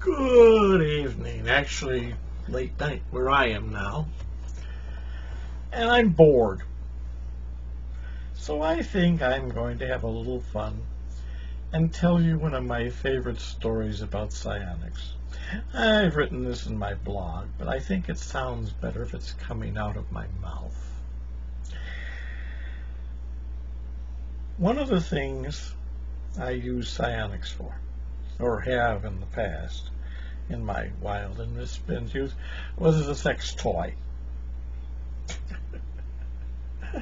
Good evening. Actually, late night where I am now. And I'm bored. So I think I'm going to have a little fun and tell you one of my favorite stories about psionics. I've written this in my blog, but I think it sounds better if it's coming out of my mouth. One of the things I use psionics for or have in the past, in my wild and misspent youth, was as a sex toy.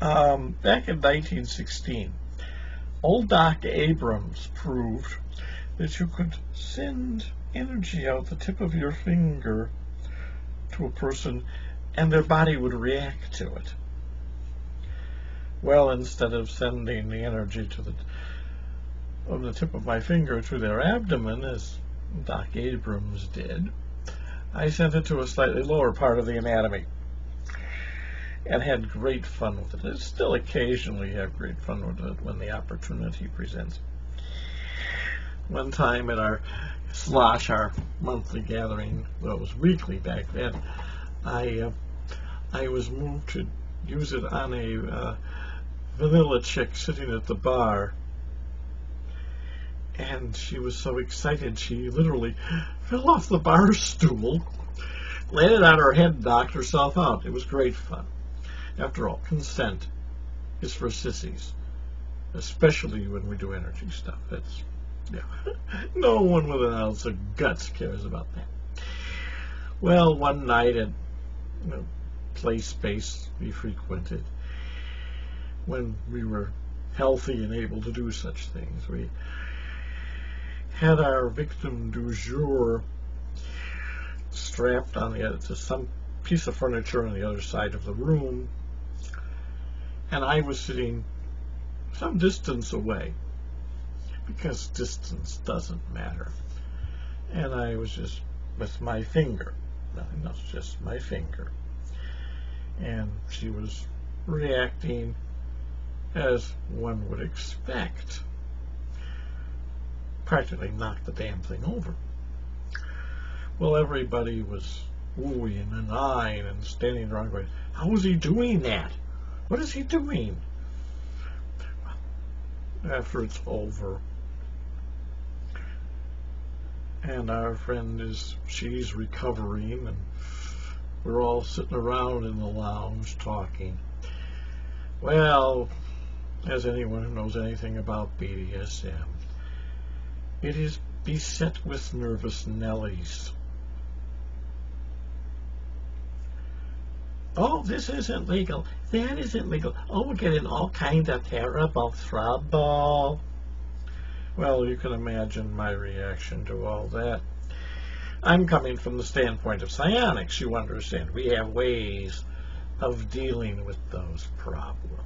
um, back in 1916, old Doc Abrams proved that you could send energy out the tip of your finger to a person and their body would react to it. Well, instead of sending the energy to the of the tip of my finger to their abdomen, as Doc Abrams did, I sent it to a slightly lower part of the anatomy and had great fun with it. I still occasionally have great fun with it when the opportunity presents. One time at our slosh, our monthly gathering, well, it was weekly back then, I uh, I was moved to use it on a uh, vanilla chick sitting at the bar and she was so excited she literally fell off the bar stool, landed on her head, and knocked herself out. It was great fun. After all, consent is for sissies, especially when we do energy stuff. That's yeah. no one with an ounce of guts cares about that. Well, one night at a play space we frequented, when we were healthy and able to do such things, we had our victim du jour strapped on the to some piece of furniture on the other side of the room, and I was sitting some distance away because distance doesn't matter. And I was just with my finger, not just my finger, and she was reacting as one would expect practically knocked the damn thing over. Well, everybody was oohing and eyeing and standing around going, how is he doing that? What is he doing? After it's over, and our friend is, she's recovering, and we're all sitting around in the lounge talking. Well, as anyone who knows anything about BDSM, it is beset with nervous Nellies. Oh, this isn't legal. That isn't legal. Oh, we're getting all kinds of terrible trouble. Well, you can imagine my reaction to all that. I'm coming from the standpoint of psionics, you understand. We have ways of dealing with those problems.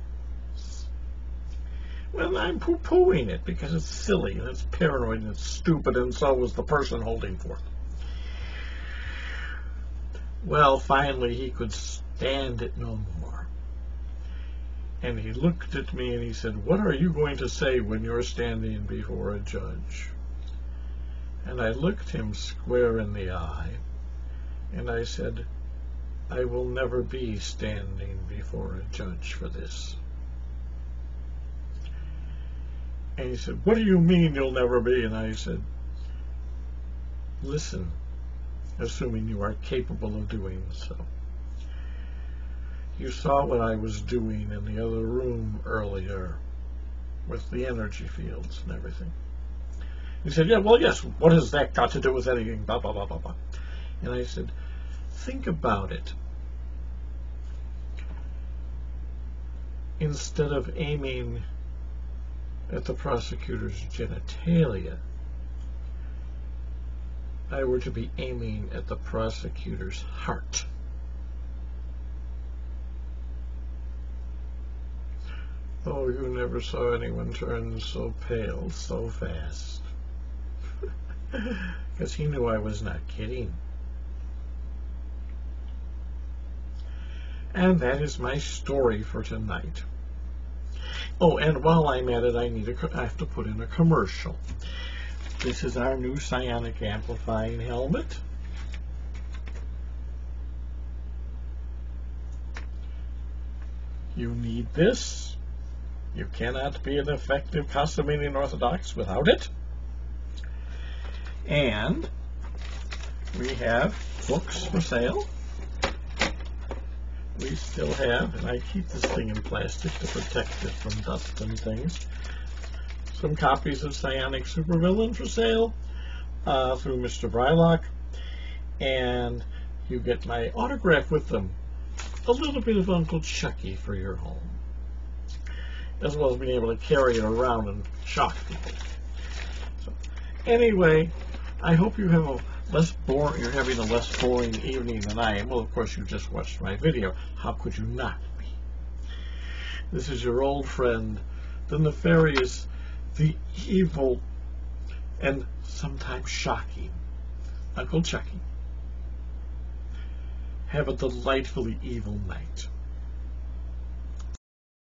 Well, I'm poo-pooing it because it's silly and it's paranoid and it's stupid, and so was the person holding forth. Well, finally, he could stand it no more. And he looked at me and he said, What are you going to say when you're standing before a judge? And I looked him square in the eye and I said, I will never be standing before a judge for this. And he said, What do you mean you'll never be? And I said, Listen, assuming you are capable of doing so. You saw what I was doing in the other room earlier with the energy fields and everything. He said, Yeah, well, yes, what has that got to do with anything? Blah, blah, blah, blah, blah. And I said, Think about it. Instead of aiming at the prosecutor's genitalia, I were to be aiming at the prosecutor's heart. Oh, you never saw anyone turn so pale so fast. Because he knew I was not kidding. And that is my story for tonight. Oh, and while I'm at it, I need a, I have to put in a commercial. This is our new Psionic amplifying helmet. You need this. You cannot be an effective Cosimanian Orthodox without it. And we have books for sale. We still have, and I keep this thing in plastic to protect it from dust and things, some copies of Psionic Supervillain for sale uh, through Mr. Brylock. And you get my autograph with them. A little bit of Uncle Chucky for your home. As well as being able to carry it around and shock people. So, anyway, I hope you have a less boring, you're having a less boring evening than I am. Well, of course, you just watched my video. How could you not be? This is your old friend, the nefarious, the evil, and sometimes shocking Uncle Chucky. Have a delightfully evil night.